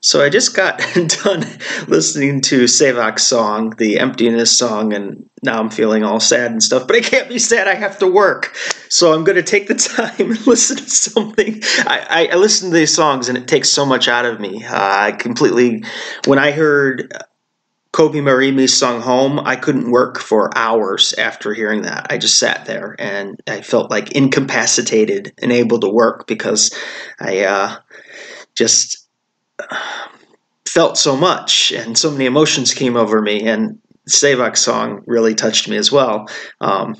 So I just got done listening to Sevak's song, the emptiness song, and now I'm feeling all sad and stuff. But I can't be sad. I have to work. So I'm going to take the time and listen to something. I, I, I listen to these songs and it takes so much out of me. Uh, I completely, when I heard Kobi Marimi's song Home, I couldn't work for hours after hearing that. I just sat there and I felt like incapacitated and able to work because I uh, just felt so much and so many emotions came over me and Sevak's song really touched me as well. Um,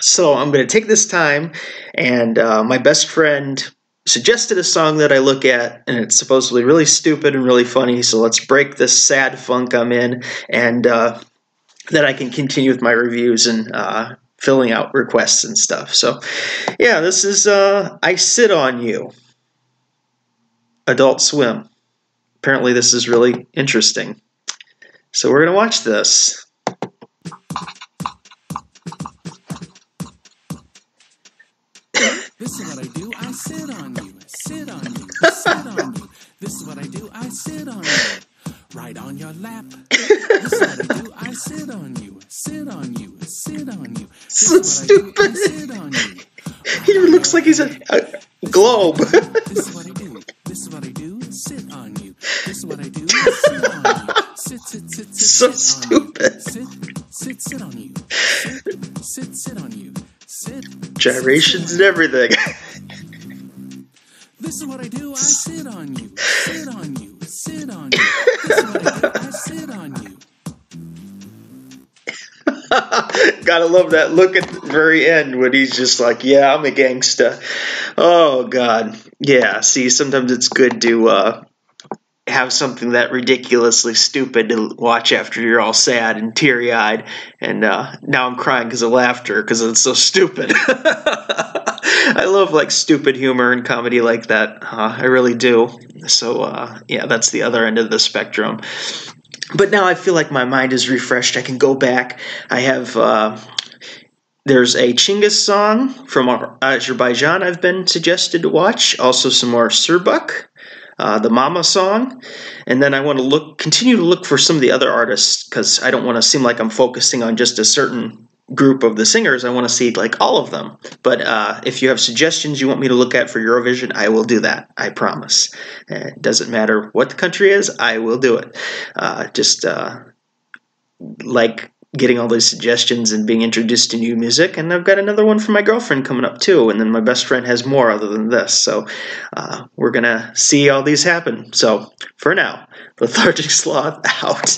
so I'm going to take this time and uh, my best friend suggested a song that I look at and it's supposedly really stupid and really funny so let's break this sad funk I'm in and uh, then I can continue with my reviews and uh, filling out requests and stuff. So yeah, this is uh, I Sit On You. Adult Swim apparently this is really interesting. So we're going to watch this. This is what I do. I sit on you, sit on you, sit on you. This is what I do. I sit on you, right on your lap. This is what I do. I sit on you, sit on you, sit on you. This so stupid. I do. I sit on you. Right He looks like he's a, a globe. This is what I do. This is what I do. Sit on you. Is what I do. Sit on you. Sit, sit, sit, sit, So sit on you. stupid. Sit, sit, sit on you. Sit, sit, sit on you. Sit. Gyrations sit, and everything. This is what I do. I sit on you. Sit on you. Sit on you. This is what I do. I sit on you. Gotta love that look at the very end when he's just like, "Yeah, I'm a gangsta." Oh God, yeah. See, sometimes it's good to uh, have something that ridiculously stupid to watch after you're all sad and teary eyed. And uh, now I'm crying because of laughter because it's so stupid. I love like stupid humor and comedy like that. Uh, I really do. So uh, yeah, that's the other end of the spectrum. But now I feel like my mind is refreshed. I can go back. I have. Uh, there's a Chingiz song from Azerbaijan I've been suggested to watch. Also some more Srbuk, uh, the Mama song, and then I want to look continue to look for some of the other artists because I don't want to seem like I'm focusing on just a certain group of the singers. I want to see like all of them. But uh, if you have suggestions you want me to look at for Eurovision, I will do that. I promise. It doesn't matter what the country is. I will do it. Uh, just uh, like getting all those suggestions and being introduced to new music. And I've got another one from my girlfriend coming up too. And then my best friend has more other than this. So uh, we're going to see all these happen. So for now, Lethargic Sloth out.